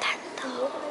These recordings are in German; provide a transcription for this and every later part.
单的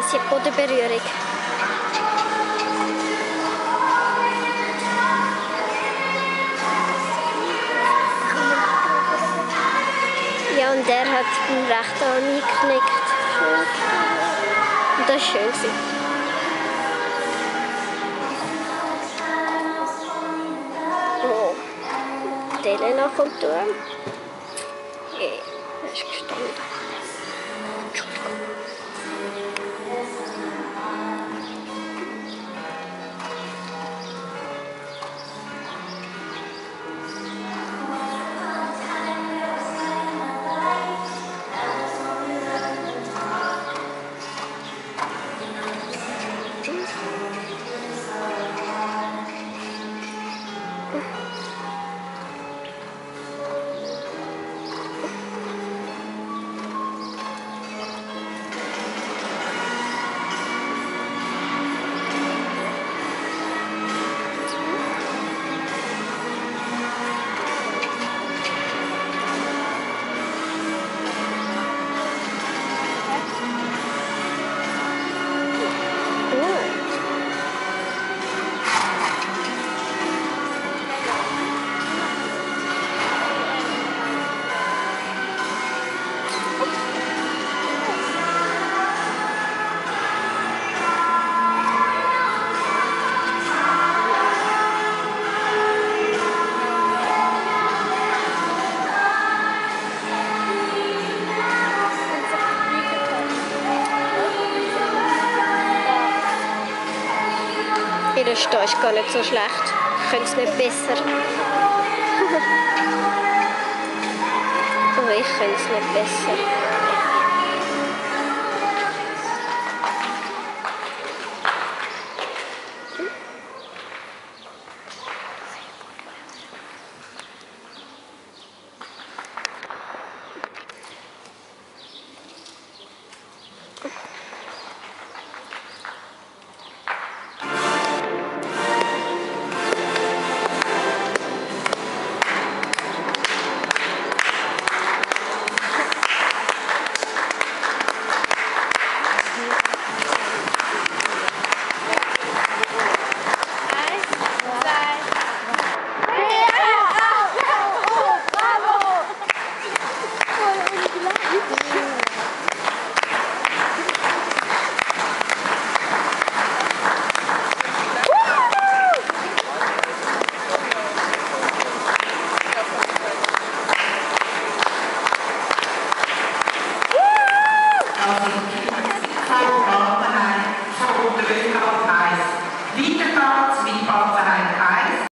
Sie hat Bodenberührung. Ja, und der hat den rechten Arm eingeknickt. Und das war schön. Oh, die Elena kommt durch. Yeah, er ist gestanden. Entschuldigung. Ihr Stehen ist gar nicht so schlecht. Ich könnte es nicht besser. Aber ich könnte es nicht besser.